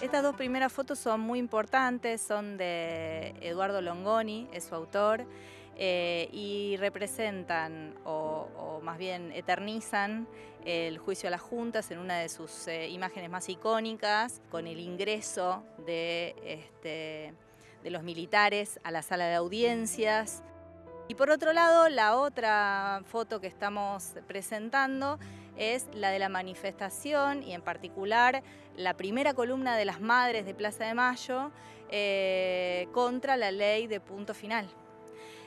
Estas dos primeras fotos son muy importantes, son de Eduardo Longoni, es su autor, eh, y representan o, más bien eternizan el juicio a las juntas en una de sus eh, imágenes más icónicas, con el ingreso este, de los militares a la sala de audiencias. Y por otro lado, la otra foto que estamos presentando es la de la manifestación y en particular la primera columna de las madres de Plaza de Mayo eh, contra la ley de punto final.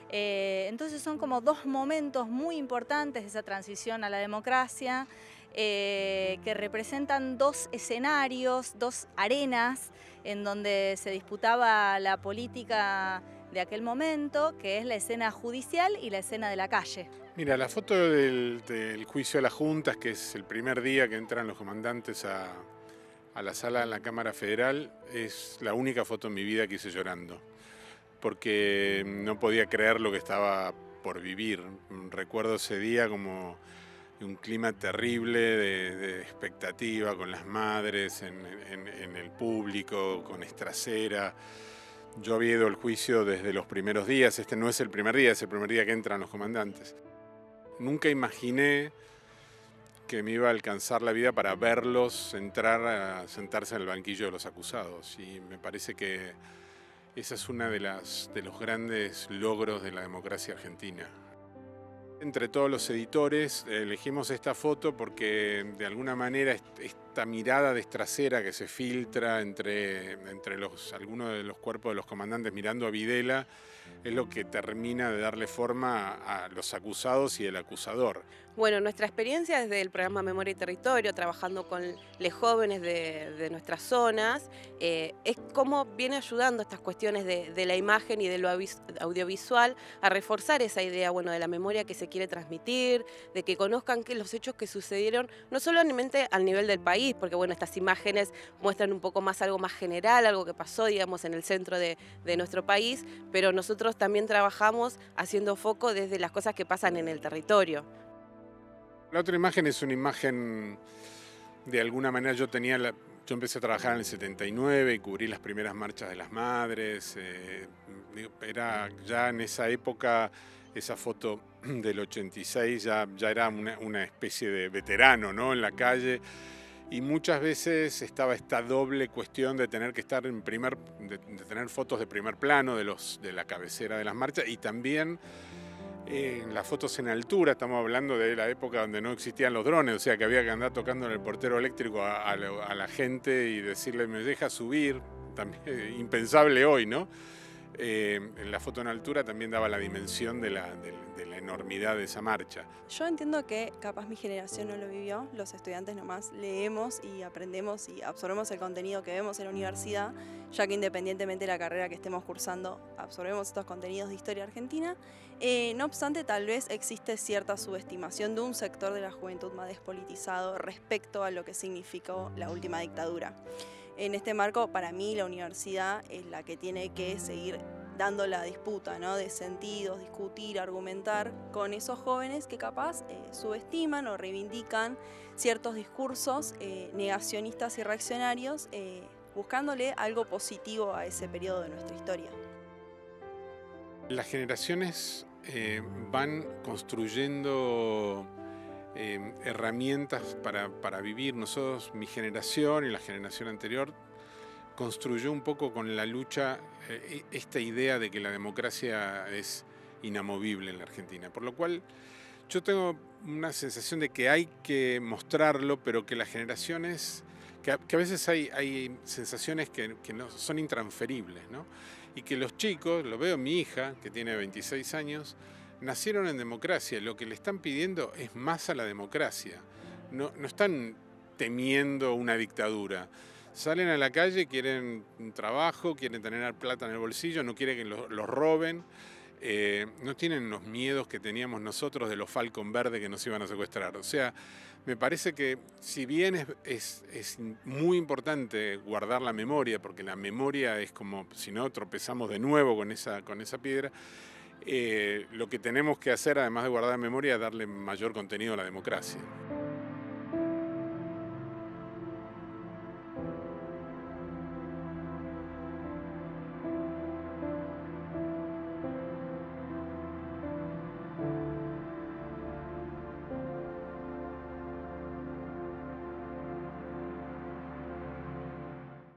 Eh, entonces son como dos momentos muy importantes de esa transición a la democracia eh, que representan dos escenarios, dos arenas en donde se disputaba la política de aquel momento, que es la escena judicial y la escena de la calle. Mira, la foto del, juicio de las juntas, que es el primer día que entran los comandantes a, la sala de la Cámara Federal, es la única foto en mi vida que hice llorando, porque no podía creer lo que estaba por vivir. Recuerdo ese día como un clima terrible de, expectativa con las madres en, en el público, con estracera. Yo había ido al juicio desde los primeros días, este no es el primer día, es el primer día que entran los comandantes. Nunca imaginé que me iba a alcanzar la vida para verlos entrar a sentarse en el banquillo de los acusados y me parece que esa es una de, las, de los grandes logros de la democracia argentina. Entre todos los editores elegimos esta foto porque de alguna manera esta mirada destracera que se filtra entre, entre algunos de los cuerpos de los comandantes mirando a Videla es lo que termina de darle forma a los acusados y el acusador. Bueno, nuestra experiencia desde el programa Memoria y Territorio, trabajando con los jóvenes de, nuestras zonas, eh, es cómo viene ayudando estas cuestiones de, la imagen y de lo audiovisual a reforzar esa idea bueno, de la memoria que se quiere transmitir, de que conozcan que los hechos que sucedieron, no solamente al nivel del país, porque bueno, estas imágenes muestran un poco más algo más general, algo que pasó, digamos, en el centro de, de nuestro país, pero nosotros también trabajamos haciendo foco desde las cosas que pasan en el territorio. La otra imagen es una imagen, de alguna manera yo tenía, yo empecé a trabajar en el 79 y cubrí las primeras marchas de las madres. Eh, era ya en esa época, esa foto del 86 ya, ya era una, especie de veterano ¿no? en la calle. Y muchas veces estaba esta doble cuestión de tener que estar en primer, de, tener fotos de primer plano de, los, de la cabecera de las marchas y también en las fotos en altura, estamos hablando de la época donde no existían los drones, o sea que había que andar tocando en el portero eléctrico a, la gente y decirle me deja subir, impensable hoy, ¿no? Eh, en la foto en altura también daba la dimensión de la, enormidad de esa marcha. Yo entiendo que capaz mi generación no lo vivió, los estudiantes nomás leemos y aprendemos y absorbemos el contenido que vemos en la universidad, ya que independientemente de la carrera que estemos cursando, absorbemos estos contenidos de historia argentina. Eh, no obstante, tal vez existe cierta subestimación de un sector de la juventud más despolitizado respecto a lo que significó la última dictadura. En este marco, para mí, la universidad es la que tiene que seguir dando la disputa ¿no? de sentidos, discutir, argumentar con esos jóvenes que capaz eh, subestiman o reivindican ciertos discursos eh, negacionistas y reaccionarios, eh, buscándole algo positivo a ese periodo de nuestra historia. Las generaciones van construyendo Em, herramientas para, para, vivir. Nosotros, mi generación y la generación anterior, construyó un poco con la lucha eh, e, esta idea de que la democracia es inamovible en la Argentina. Por lo cual yo tengo una sensación de que hay que mostrarlo, pero que las generaciones, que a veces hay, hay sensaciones que, que, no, son intransferibles, ¿no? Y que los chicos, lo veo mi hija, que tiene 26 años, nacieron en democracia, lo que le están pidiendo es más a la democracia. No, no están temiendo una dictadura. Salen a la calle, quieren trabajo, quieren tener plata en el bolsillo, no quieren que los, roben. Eh, no tienen los miedos que teníamos nosotros de los Falcon Verde que nos iban a secuestrar. O sea, me parece que si bien es, es, es, muy importante guardar la memoria, porque la memoria es como si no tropezamos de nuevo con esa, con esa piedra, eh, lo que tenemos que hacer, además de guardar memoria, es darle mayor contenido a la democracia.